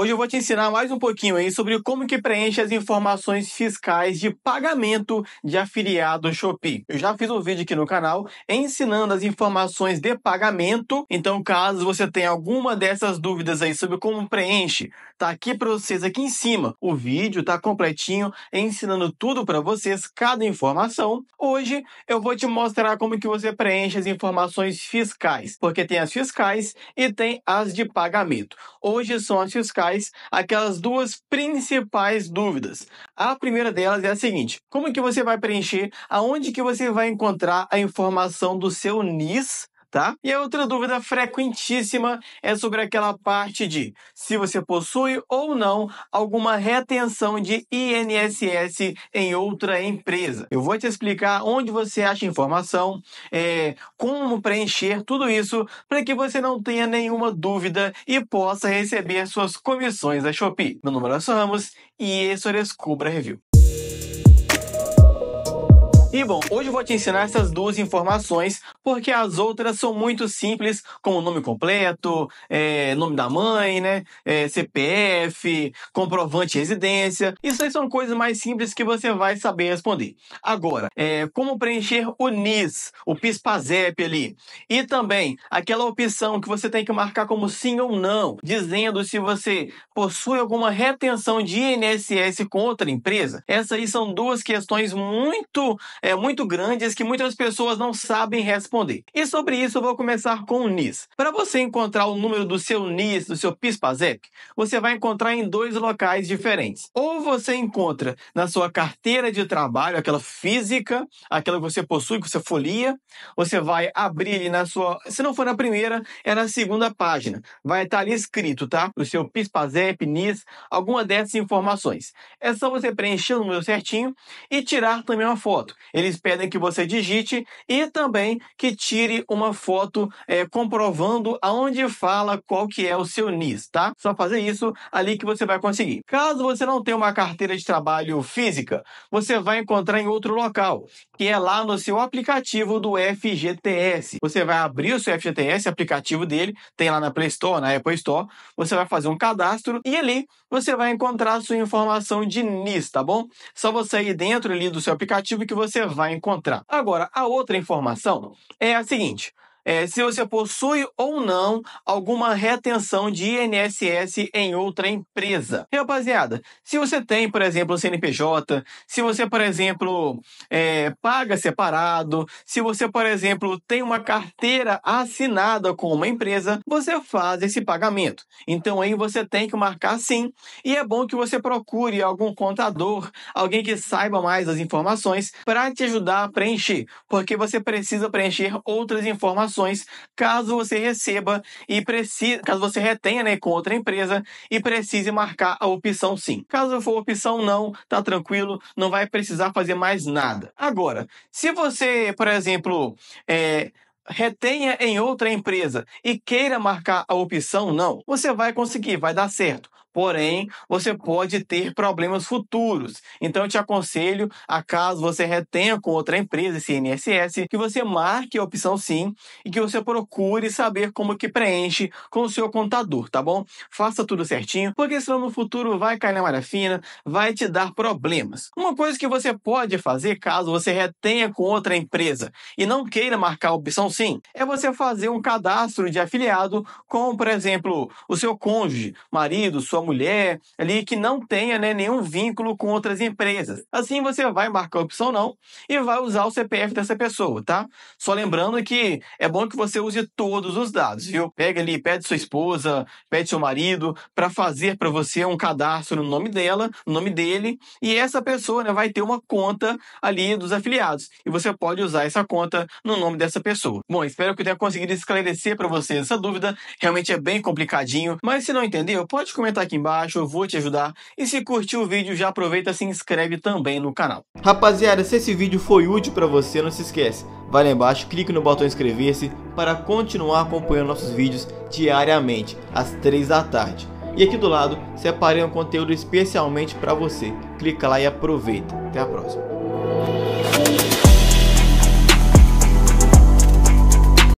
Hoje eu vou te ensinar mais um pouquinho aí sobre como que preenche as informações fiscais de pagamento de afiliado Shopee. Eu já fiz um vídeo aqui no canal ensinando as informações de pagamento, então caso você tenha alguma dessas dúvidas aí sobre como preenche, tá aqui para vocês aqui em cima. O vídeo tá completinho ensinando tudo para vocês, cada informação. Hoje eu vou te mostrar como que você preenche as informações fiscais, porque tem as fiscais e tem as de pagamento. Hoje são as fiscais aquelas duas principais dúvidas. A primeira delas é a seguinte: como que você vai preencher? Aonde que você vai encontrar a informação do seu NIS? Tá? E a outra dúvida frequentíssima é sobre aquela parte de se você possui ou não alguma retenção de INSS em outra empresa. Eu vou te explicar onde você acha informação, é, como preencher tudo isso para que você não tenha nenhuma dúvida e possa receber suas comissões da Shopee. Meu nome é Ramos e esse é o Descubra Review. E bom, hoje eu vou te ensinar essas duas informações, porque as outras são muito simples, como nome completo, é, nome da mãe, né, é, CPF, comprovante de residência. Isso aí são coisas mais simples que você vai saber responder. Agora, é, como preencher o NIS, o PIS-PASEP ali, e também aquela opção que você tem que marcar como sim ou não, dizendo se você possui alguma retenção de INSS com outra empresa. Essas aí são duas questões muito é, muito grandes que muitas pessoas não sabem responder. E sobre isso eu vou começar com o NIS. Para você encontrar o número do seu NIS, do seu PIS-PASEP, você vai encontrar em dois locais diferentes. Ou você encontra na sua carteira de trabalho, aquela física, aquela que você possui, que você folia, você vai abrir na sua, se não for na primeira, é na segunda página. Vai estar ali escrito, tá? O seu PIS-PASEP, NIS, alguma dessas informações. É só você preencher o número certinho e tirar também uma foto. Eles pedem que você digite e também que tire uma foto é, comprovando aonde fala qual que é o seu NIS, tá? Só fazer isso ali que você vai conseguir. Caso você não tenha uma carteira de trabalho física, você vai encontrar em outro local, que é lá no seu aplicativo do FGTS. Você vai abrir o seu FGTS, aplicativo dele, tem lá na Play Store, na Apple Store, você vai fazer um cadastro e ali você vai encontrar a sua informação de NIS, tá bom? Só você ir dentro ali do seu aplicativo que você vai encontrar. Agora, a outra informação é a seguinte: é, se você possui ou não alguma retenção de INSS em outra empresa. Rapaziada, se você tem, por exemplo, o CNPJ, se você, por exemplo, é, paga separado, se você, por exemplo, tem uma carteira assinada com uma empresa, você faz esse pagamento. Então aí você tem que marcar sim. E é bom que você procure algum contador, alguém que saiba mais as informações para te ajudar a preencher, porque você precisa preencher outras informações informações caso você receba e precise, caso você retenha né, com outra empresa e precise marcar a opção sim. Caso for opção não, tá tranquilo, não vai precisar fazer mais nada. Agora, se você, por exemplo, é, retenha em outra empresa e queira marcar a opção não, você vai conseguir, vai dar certo porém você pode ter problemas futuros. Então eu te aconselho, a caso você retenha com outra empresa esse INSS, que você marque a opção sim e que você procure saber como que preenche com o seu contador, tá bom? Faça tudo certinho, porque senão no futuro vai cair na malha fina, vai te dar problemas. Uma coisa que você pode fazer caso você retenha com outra empresa e não queira marcar a opção sim, é você fazer um cadastro de afiliado com, por exemplo, o seu cônjuge, marido, sua mulher ali que não tenha né, nenhum vínculo com outras empresas. Assim você vai marcar a opção não e vai usar o CPF dessa pessoa, tá? Só lembrando que é bom que você use todos os dados, viu? Pega ali, pede sua esposa, pede seu marido para fazer para você um cadastro no nome dela, no nome dele, e essa pessoa né, vai ter uma conta ali dos afiliados. E você pode usar essa conta no nome dessa pessoa. Bom, espero que eu tenha conseguido esclarecer para você essa dúvida. Realmente é bem complicadinho, mas se não entendeu, pode comentar aqui embaixo, eu vou te ajudar. E se curtiu o vídeo, já aproveita e se inscreve também no canal. Rapaziada, se esse vídeo foi útil para você, não se esquece. Vai lá embaixo, clique no botão inscrever-se para continuar acompanhando nossos vídeos diariamente, às 3 da tarde. E aqui do lado, separei um conteúdo especialmente para você. Clica lá e aproveita. Até a próxima.